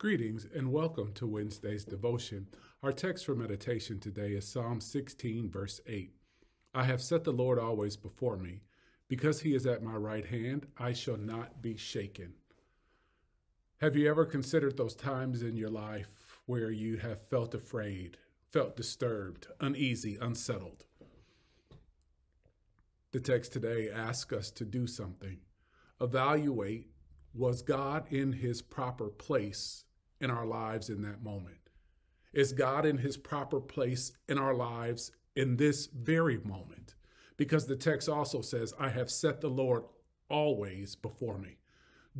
Greetings and welcome to Wednesday's devotion. Our text for meditation today is Psalm 16, verse 8. I have set the Lord always before me. Because he is at my right hand, I shall not be shaken. Have you ever considered those times in your life where you have felt afraid, felt disturbed, uneasy, unsettled? The text today asks us to do something. Evaluate was God in his proper place in our lives in that moment? Is God in his proper place in our lives in this very moment? Because the text also says, I have set the Lord always before me.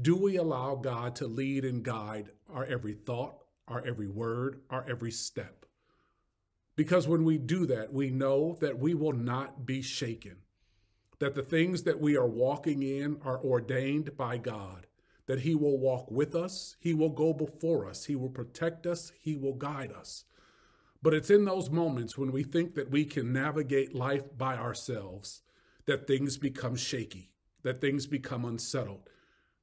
Do we allow God to lead and guide our every thought, our every word, our every step? Because when we do that, we know that we will not be shaken, that the things that we are walking in are ordained by God, that He will walk with us, He will go before us, He will protect us, He will guide us. But it's in those moments when we think that we can navigate life by ourselves that things become shaky, that things become unsettled,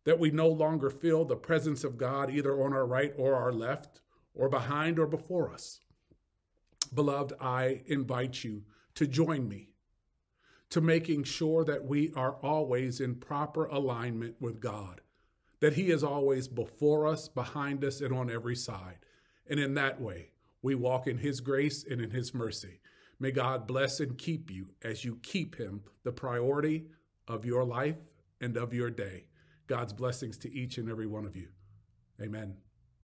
that we no longer feel the presence of God either on our right or our left, or behind or before us. Beloved, I invite you to join me to making sure that we are always in proper alignment with God that He is always before us, behind us, and on every side. And in that way, we walk in His grace and in His mercy. May God bless and keep you as you keep Him the priority of your life and of your day. God's blessings to each and every one of you. Amen.